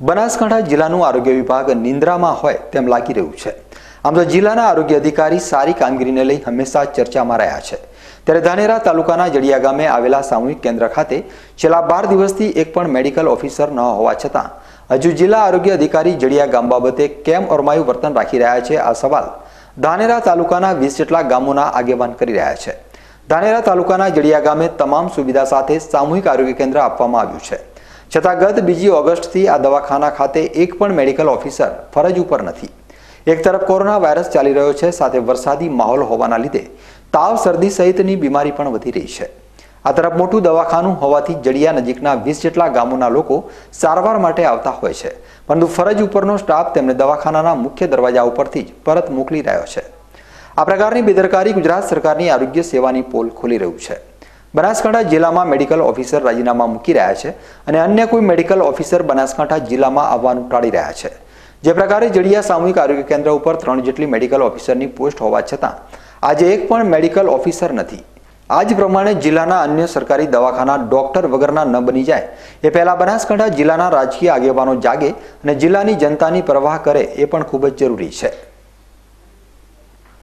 બનાસકાંઠા જિલ્લાનું આરોગ્ય વિભાગ નિંદ્રામાં હોય તેમ લાગી રહ્યું છે. આમ તો જિલ્લાના આરોગ્ય અધિકારી સારી કામગીરીને લઈ હંમેશા ચર્ચામાં રહ્યા છે. ત્યારે ધાનેરા તાલુકાના જડિયા ગામે આવેલા સામૂહિક કેન્દ્ર ખાતે છેલ્લા બાર દિવસથી એક પણ મેડિકલ ઓફિસર ન હોવા છતાં, હજુ જિલ્લા આરોગ્ય અધિકારી જડિયા ગામ બાબતે કેમ ઓરમાયું વર્તન રાખી રહ્યા છે આ સવાલ ધાનેરા તાલુકાના વીસ જેટલા ગામોના આગેવાન કરી રહ્યા છે. ધાનેરા તાલુકાના જડિયા ગામે તમામ સુવિધા સાથે સામૂહિક આરોગ્ય કેન્દ્ર આપવામાં આવ્યું છે. છતાં ગત બીજી ઓગસ્ટથી આ દવાખાના ખાતે એક પણ મેડિકલ ઓફિસર ફરજ ઉપર નથી. એક તરફ કોરોના વાયરસ ચાલી રહ્યો છે, સાથે વરસાદી માહોલ હોવાના લીધે તાવ, શરદી સહિતની બીમારી પણ વધી રહી છે. આ તરફ મોટું દવાખાનું હોવાથી જડિયા નજીકના વીસ જેટલા ગામોના લોકો સારવાર માટે આવતા હોય છે, પરંતુ ફરજ ઉપરનો સ્ટાફ તેમને દવાખાનાના મુખ્ય દરવાજા ઉપરથી જ પરત મોકલી રહ્યો છે. આ પ્રકારની બેદરકારી ગુજરાત સરકારની આરોગ્ય સેવાની પોલ ખોલી રહ્યું છે. બનાસકાંઠા જિલ્લામાં મેડિકલ ઓફિસર રાજીનામા મૂકી રહ્યા છે અને અન્ય કોઈ મેડિકલ ઓફિસર બનાસકાંઠા જિલ્લામાં આવવાનું ટાળી રહ્યા છે. જે પ્રકારે જડિયા સામૂહિક આરોગ્ય કેન્દ્ર ઉપર ત્રણ જેટલી મેડિકલ ઓફિસરની પોસ્ટ હોવા છતાં, આજે એક પણ મેડિકલ ઓફિસર નથી. આ જ પ્રમાણે જિલ્લાના અન્ય સરકારી દવાખાના ડોક્ટર વગરના ન બની જાય એ પહેલાં બનાસકાંઠા જિલ્લાના રાજકીય આગેવાનો જાગે અને જિલ્લાની જનતાની પ્રવાહ કરે એ પણ ખૂબ જ જરૂરી છે.